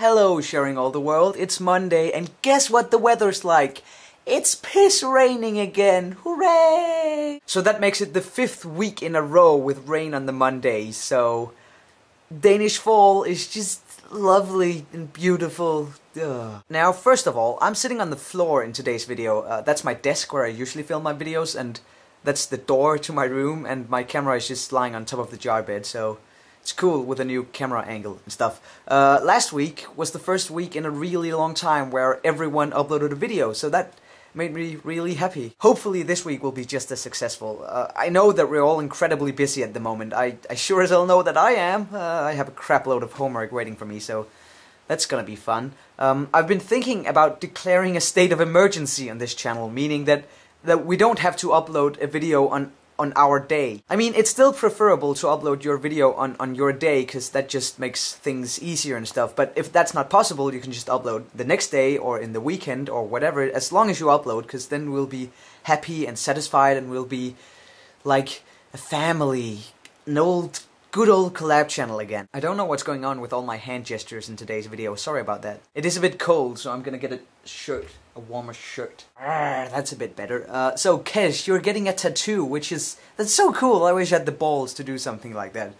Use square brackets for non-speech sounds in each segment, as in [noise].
Hello, sharing all the world. It's Monday, and guess what the weather's like? It's piss raining again. Hooray! So that makes it the fifth week in a row with rain on the Monday. So Danish fall is just lovely and beautiful. Ugh. Now, first of all, I'm sitting on the floor in today's video. Uh, that's my desk where I usually film my videos, and that's the door to my room, and my camera is just lying on top of the jar bed. So it's cool with a new camera angle and stuff. Uh, last week was the first week in a really long time where everyone uploaded a video, so that made me really happy. Hopefully this week will be just as successful. Uh, I know that we're all incredibly busy at the moment. I, I sure as hell know that I am. Uh, I have a crap load of homework waiting for me, so that's gonna be fun. Um, I've been thinking about declaring a state of emergency on this channel, meaning that that we don't have to upload a video on on our day. I mean, it's still preferable to upload your video on, on your day, because that just makes things easier and stuff, but if that's not possible, you can just upload the next day, or in the weekend, or whatever, as long as you upload, because then we'll be happy and satisfied, and we'll be like a family, an old good old collab channel again. I don't know what's going on with all my hand gestures in today's video, sorry about that. It is a bit cold, so I'm gonna get a shirt, a warmer shirt. Ah, that's a bit better. Uh, so Kez, you're getting a tattoo, which is, that's so cool, I wish I had the balls to do something like that.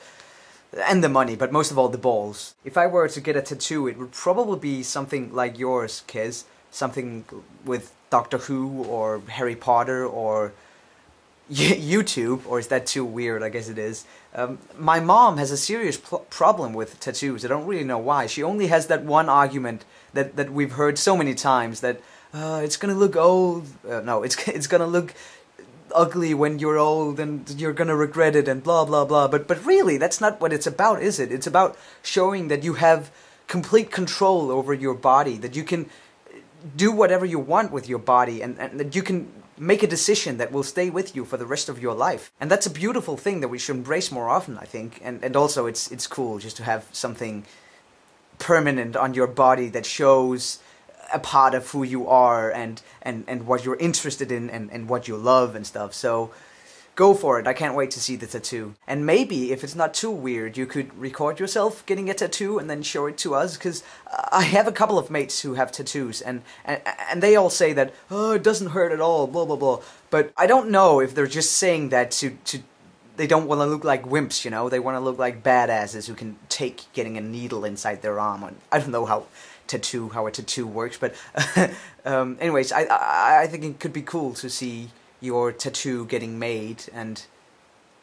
And the money, but most of all the balls. If I were to get a tattoo, it would probably be something like yours, Kez. Something with Doctor Who, or Harry Potter, or [laughs] YouTube, or is that too weird? I guess it is. Um, my mom has a serious problem with tattoos. I don't really know why. She only has that one argument that, that we've heard so many times that uh, it's gonna look old. Uh, no, it's [laughs] it's gonna look ugly when you're old and you're gonna regret it and blah blah blah. But but really, that's not what it's about, is it? It's about showing that you have complete control over your body, that you can do whatever you want with your body, and, and that you can make a decision that will stay with you for the rest of your life. And that's a beautiful thing that we should embrace more often, I think. And and also it's it's cool just to have something permanent on your body that shows a part of who you are and and and what you're interested in and and what you love and stuff. So go for it. I can't wait to see the tattoo. And maybe, if it's not too weird, you could record yourself getting a tattoo and then show it to us, because I have a couple of mates who have tattoos, and, and, and they all say that, oh, it doesn't hurt at all, blah, blah, blah. But I don't know if they're just saying that to, to they don't want to look like wimps, you know? They want to look like badasses who can take getting a needle inside their arm. And I don't know how tattoo how a tattoo works, but [laughs] um, anyways, I, I I think it could be cool to see your tattoo getting made and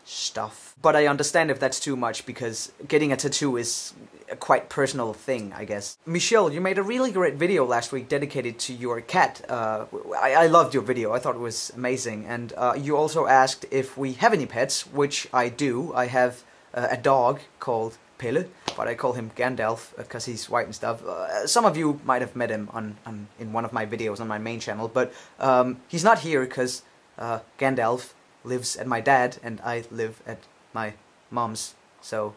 stuff. But I understand if that's too much because getting a tattoo is a quite personal thing, I guess. Michelle, you made a really great video last week dedicated to your cat. Uh, I, I, loved your video, I thought it was amazing. And uh, you also asked if we have any pets, which I do. I have uh, a dog called Pelle, but I call him Gandalf because uh, he's white and stuff. Uh, some of you might have met him on, on in one of my videos on my main channel, but um, he's not here because uh, Gandalf lives at my dad and I live at my mom's. So,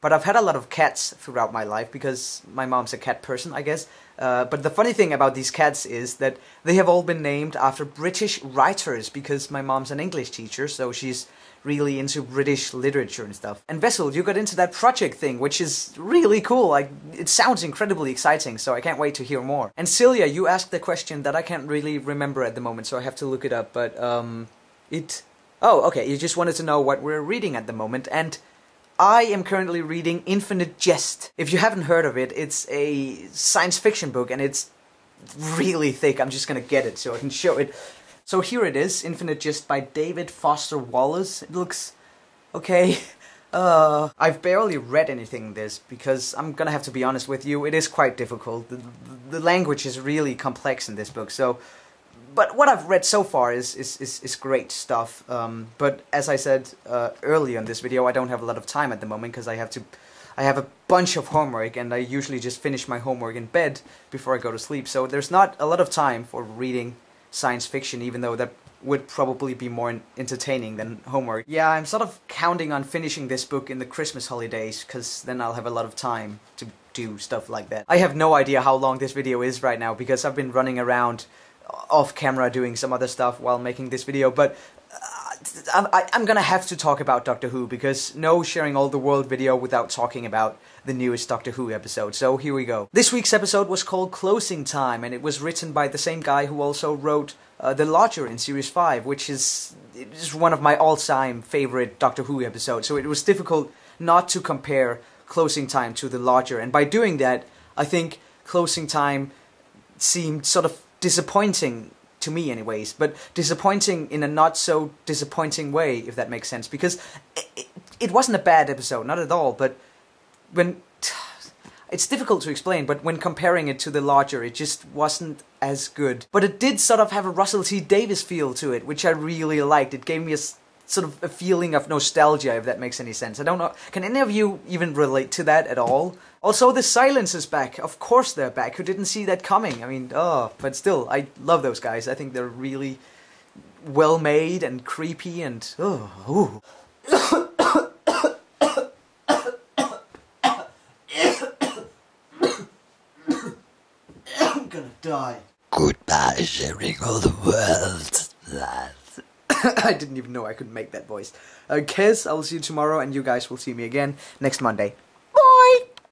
but I've had a lot of cats throughout my life because my mom's a cat person, I guess. Uh, but the funny thing about these cats is that they have all been named after British writers because my mom's an English teacher, so she's really into British literature and stuff. And Vessel, you got into that project thing, which is really cool. Like, it sounds incredibly exciting, so I can't wait to hear more. And Celia, you asked the question that I can't really remember at the moment, so I have to look it up, but, um, it... Oh, okay, you just wanted to know what we're reading at the moment, and I am currently reading Infinite Jest. If you haven't heard of it, it's a science fiction book, and it's really thick. I'm just gonna get it so I can show it. So here it is, Infinite Jest by David Foster Wallace. It looks okay. [laughs] Uh, I've barely read anything in this because I'm gonna have to be honest with you, it is quite difficult. The, the language is really complex in this book, so but what I've read so far is is, is, is great stuff. Um, but as I said uh, earlier in this video, I don't have a lot of time at the moment because I have to. I have a bunch of homework, and I usually just finish my homework in bed before I go to sleep. So there's not a lot of time for reading science fiction, even though that would probably be more entertaining than homework. Yeah, I'm sort of counting on finishing this book in the Christmas holidays, because then I'll have a lot of time to do stuff like that. I have no idea how long this video is right now, because I've been running around off camera doing some other stuff while making this video, but uh, I, am gonna have to talk about Doctor Who, because no sharing all the world video without talking about the newest Doctor Who episode. So here we go. This week's episode was called Closing Time, and it was written by the same guy who also wrote uh, The Lodger in Series 5, which is, is one of my all time favorite Doctor Who episodes. So it was difficult not to compare Closing Time to The Lodger, and by doing that, I think Closing Time seemed sort of disappointing to me anyways but disappointing in a not so disappointing way if that makes sense because it, it, it wasn't a bad episode not at all but when [sighs] it's difficult to explain, but when comparing it to the Lodger, it just wasn't as good. But it did sort of have a Russell T Davies feel to it, which I really liked. It gave me a sort of a feeling of nostalgia, if that makes any sense. I don't know. Can any of you even relate to that at all? Also, the silence is back. Of course they're back. Who didn't see that coming? I mean, oh, but still, I love those guys. I think they're really well made and creepy and oh. I'm gonna die. Goodbye, sharing all the world. [coughs] I didn't even know I could make that voice. Uh, Kez, I will see you tomorrow, and you guys will see me again next Monday.